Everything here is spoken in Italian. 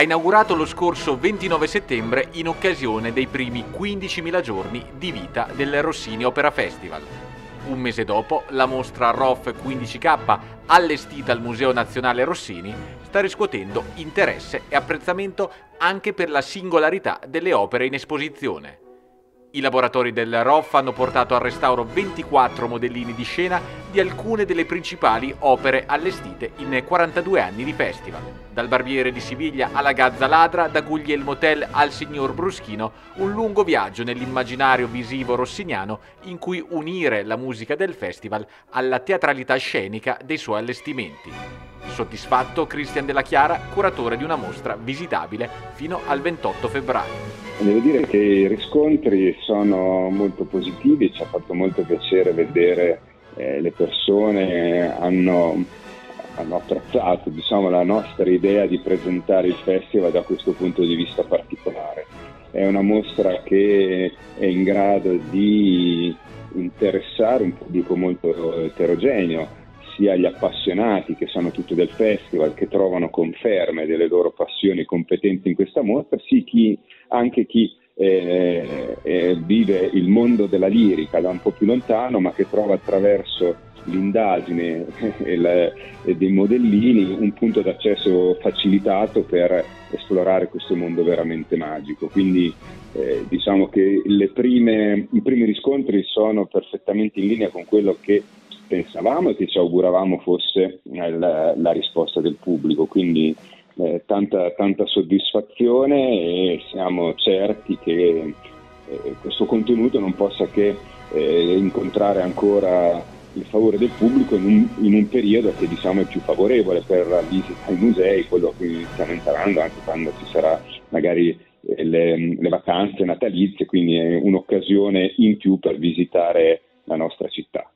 ha inaugurato lo scorso 29 settembre in occasione dei primi 15.000 giorni di vita del Rossini Opera Festival. Un mese dopo, la mostra ROF 15K, allestita al Museo Nazionale Rossini, sta riscuotendo interesse e apprezzamento anche per la singolarità delle opere in esposizione. I laboratori del ROF hanno portato al restauro 24 modellini di scena di alcune delle principali opere allestite in 42 anni di festival. Dal Barbiere di Siviglia alla Gazza Ladra, da Guglielmo Tell al Signor Bruschino, un lungo viaggio nell'immaginario visivo rossiniano in cui unire la musica del festival alla teatralità scenica dei suoi allestimenti. Soddisfatto Cristian Della Chiara, curatore di una mostra visitabile fino al 28 febbraio. Devo dire che i riscontri sono molto positivi, ci ha fatto molto piacere vedere eh, le persone hanno, hanno apprezzato diciamo, la nostra idea di presentare il festival da questo punto di vista particolare. È una mostra che è in grado di interessare un pubblico molto eterogeneo, sia gli appassionati che sanno tutto del festival, che trovano conferme delle loro passioni competenze in questa mostra, sì chi, anche chi eh, eh, vive il mondo della lirica da un po' più lontano, ma che trova attraverso l'indagine e, la, e dei modellini un punto d'accesso facilitato per esplorare questo mondo veramente magico. Quindi eh, diciamo che prime, i primi riscontri sono perfettamente in linea con quello che pensavamo e che ci auguravamo fosse eh, la, la risposta del pubblico. Quindi eh, tanta, tanta, soddisfazione e siamo certi che eh, questo contenuto non possa che eh, incontrare ancora il favore del pubblico in un, in un, periodo che diciamo è più favorevole per la visita ai musei, quello che stiamo entrando anche quando ci sarà magari eh, le, le vacanze natalizie, quindi è un'occasione in più per visitare la nostra città.